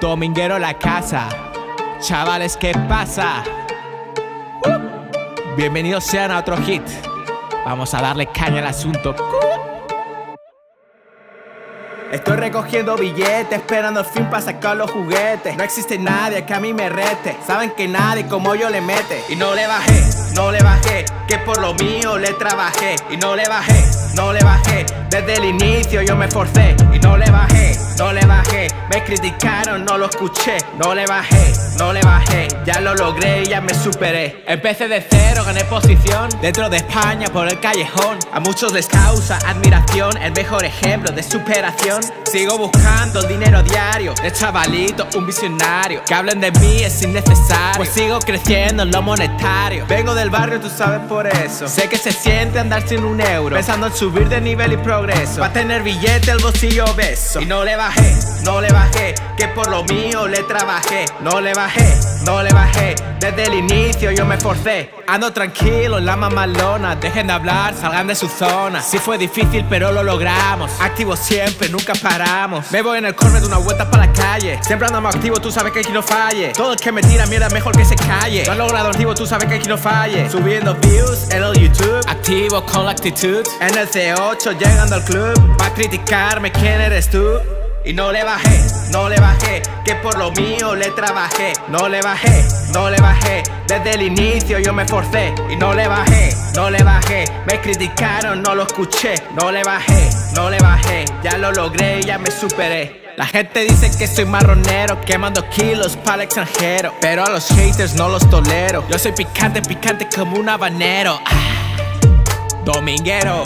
Dominguero la casa. Chavales, ¿qué pasa? Uh. Bienvenidos sean a otro hit. Vamos a darle caña al asunto. Estoy recogiendo billetes, esperando el fin para sacar los juguetes. No existe nadie que a mí me rete. Saben que nadie como yo le mete. Y no le bajé, no le bajé. Que por lo mío le trabajé. Y no le bajé, no le bajé. Desde el inicio yo me esforcé. Y no le bajé, no le bajé. Criticaron, no lo escuché. No le bajé, no le bajé. Ya lo logré y ya me superé. Empecé de cero, gané posición. Dentro de España por el callejón. A muchos les causa admiración. El mejor ejemplo de superación. Sigo buscando el dinero diario De chavalito, un visionario Que hablen de mí es innecesario Pues sigo creciendo en lo monetario Vengo del barrio, tú sabes por eso Sé que se siente andar sin un euro Pensando en subir de nivel y progreso Pa' tener billete el bolsillo beso Y no le bajé, no le bajé Que por lo mío le trabajé. No le bajé, no le bajé. Desde el inicio yo me esforcé Ando tranquilo en la mamalona Dejen de hablar, salgan de su zona. Sí fue difícil pero lo logramos. Activo siempre, nunca paramos. Me voy en el corner de una vuelta para la calle. Siempre andamos activo, tú sabes que aquí no falle. Todo el que me tira mierda mejor que se calle. No han logrado activo, tú sabes que aquí no falle. Subiendo views en el YouTube. Activo con la actitud. En el C8 llegando al club. Va a criticarme quién eres tú y no le bajé, no le bajé, que por lo mío le trabajé. No le bajé, no le bajé, desde el inicio yo me esforcé. Y no le bajé, no le bajé, me criticaron, no lo escuché. No le bajé, no le bajé, ya lo logré, ya me superé. La gente dice que soy marronero, quemando kilos para el extranjero. Pero a los haters no los tolero. Yo soy picante, picante como un habanero. Ah, dominguero,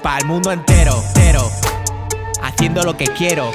para el mundo entero haciendo lo que quiero.